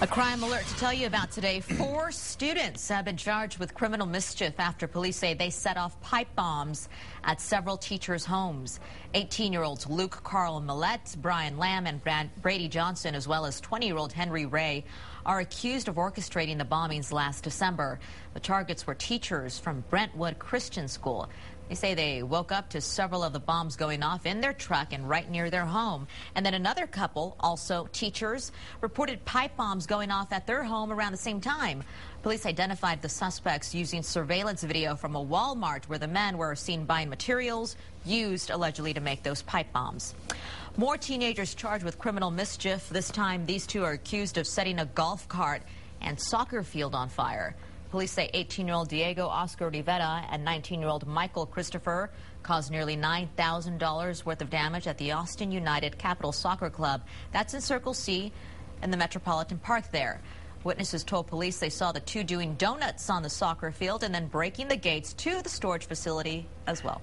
A crime alert to tell you about today. Four students have been charged with criminal mischief after police say they set off pipe bombs at several teachers' homes. 18-year-olds Luke Carl Millette, Brian Lamb, and Brady Johnson, as well as 20-year-old Henry Ray, are accused of orchestrating the bombings last December. The targets were teachers from Brentwood Christian School. They say they woke up to several of the bombs going off in their truck and right near their home. And then another couple, also teachers, reported pipe bombs going off at their home around the same time. Police identified the suspects using surveillance video from a Walmart where the men were seen buying materials used allegedly to make those pipe bombs. More teenagers charged with criminal mischief. This time, these two are accused of setting a golf cart and soccer field on fire. Police say 18-year-old Diego Oscar Rivera and 19-year-old Michael Christopher caused nearly $9,000 worth of damage at the Austin United Capital Soccer Club. That's in Circle C in the Metropolitan Park there. Witnesses told police they saw the two doing donuts on the soccer field and then breaking the gates to the storage facility as well.